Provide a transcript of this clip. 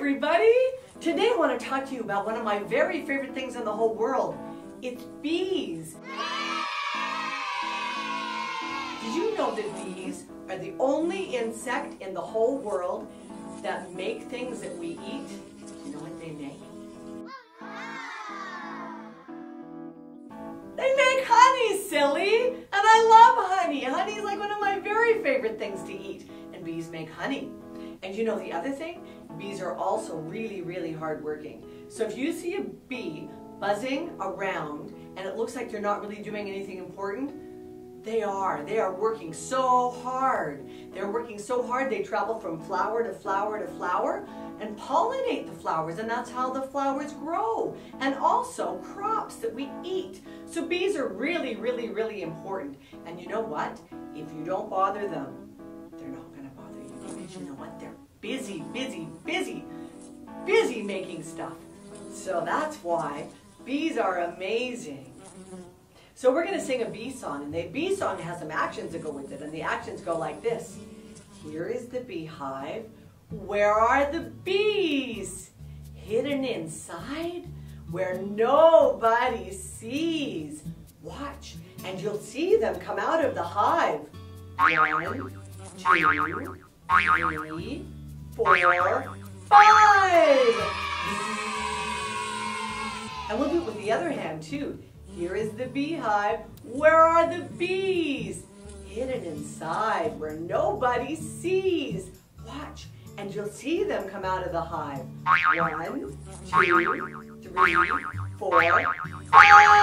everybody! Today I want to talk to you about one of my very favorite things in the whole world. It's bees. Did you know that bees are the only insect in the whole world that make things that we eat? You know what they make? They make honey, silly! And I love honey. Honey is like one of my very favorite things to eat. And bees make honey. And you know the other thing? Bees are also really, really hardworking. So if you see a bee buzzing around and it looks like they're not really doing anything important, they are. They are working so hard. They're working so hard they travel from flower to flower to flower and pollinate the flowers and that's how the flowers grow and also crops that we eat. So bees are really, really, really important. And you know what? If you don't bother them, they're not going to bother you because you know what? They're busy, busy, busy, busy making stuff. So that's why bees are amazing. So we're going to sing a bee song, and the bee song has some actions that go with it, and the actions go like this. Here is the beehive. Where are the bees? Hidden inside where nobody sees. Watch, and you'll see them come out of the hive. One, two, three, four, five. And we'll do it with the other hand too. Here is the beehive. Where are the bees? Hidden inside where nobody sees. Watch, and you'll see them come out of the hive. One, two, three, four, five.